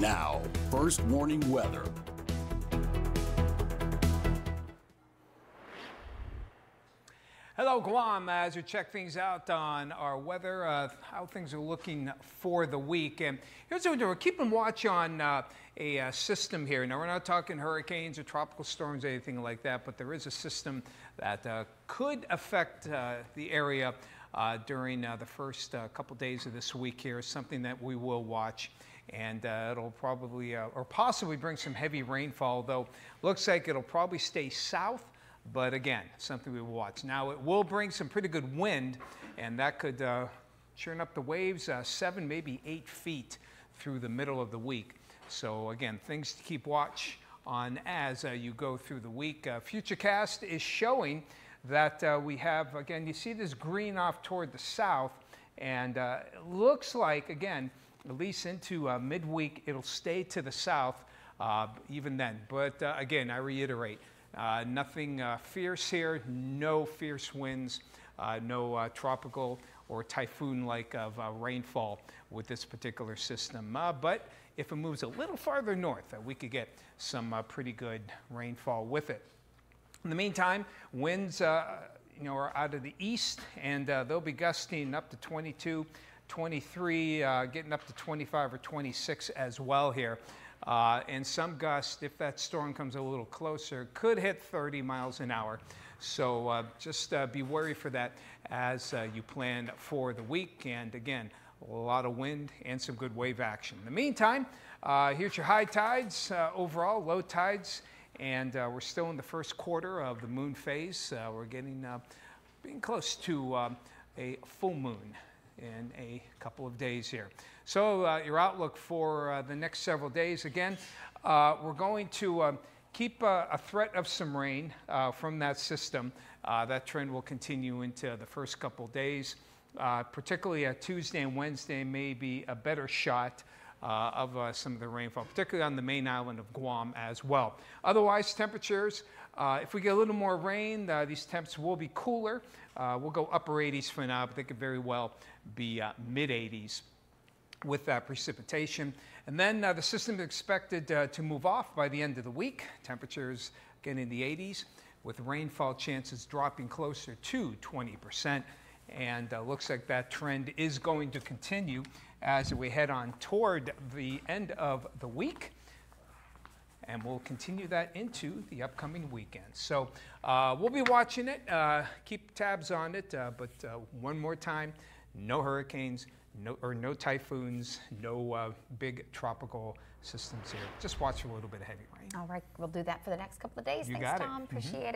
Now, first warning weather. Hello, Guam. As we check things out on our weather, uh, how things are looking for the week. And here's what we're doing. We're keeping watch on uh, a uh, system here. Now, we're not talking hurricanes or tropical storms or anything like that, but there is a system that uh, could affect uh, the area uh, during the first couple days of this week here is Something that we will watch and uh, it'll probably uh, or possibly bring some heavy rainfall though looks like it'll probably stay south but again, something we will watch. Now, it will bring some pretty good wind, and that could uh, churn up the waves uh, seven, maybe eight feet through the middle of the week. So, again, things to keep watch on as uh, you go through the week. Uh, Futurecast is showing that uh, we have, again, you see this green off toward the south, and uh, looks like, again, at least into midweek, it'll stay to the south even then. But again, I reiterate, uh, nothing uh, fierce here, no fierce winds, uh, no uh, tropical or typhoon-like of uh, rainfall with this particular system. Uh, but if it moves a little farther north, we could get some pretty good rainfall with it. In the meantime, winds you know, are out of the east, and they'll be gusting up to 22, 23, getting up to 25 or 26 as well here. Uh, and some gusts, if that storm comes a little closer, could hit 30 miles an hour. So uh, just uh, be wary for that as uh, you plan for the week. And again, a lot of wind and some good wave action. In the meantime, uh, here's your high tides uh, overall, low tides, and we're still in the first quarter of the moon phase. we're getting being close to a full moon in a couple of days here. So uh, your outlook for uh, the next several days, again, uh, we're going to um, keep uh, a threat of some rain uh, from that system. Uh, that trend will continue into the first couple days. particularly Tuesday and Wednesday may be a better shot uh, of uh, some of the rainfall, particularly on the main island of Guam as well. Otherwise, temperatures, uh, if we get a little more rain, these temps will be cooler. we'll go upper 80s for now, but they could very well be mid 80s with that precipitation. And then uh, the system is expected uh, to move off by the end of the week. Temperatures again in the 80s with rainfall chances dropping closer to 20%. And uh, looks like that trend is going to continue as we head on toward the end of the week. And we'll continue that into the upcoming weekend. So uh, we'll be watching it, uh, keep tabs on it. Uh, but uh, one more time, no hurricanes, no, or no typhoons, no uh, big tropical systems here. Just watch for a little bit of heavy rain. All right, we'll do that for the next couple of days. You Thanks, got Tom. It. Appreciate mm -hmm. it.